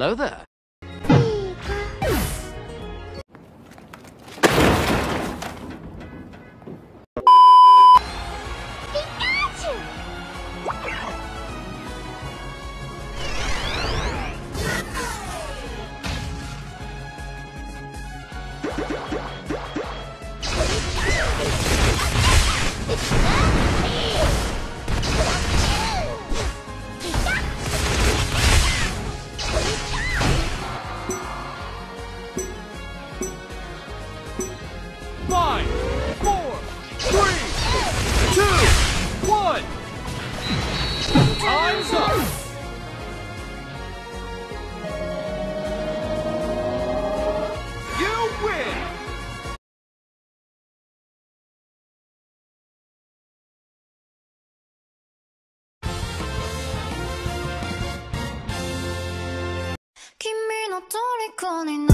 Hello there. 虜になって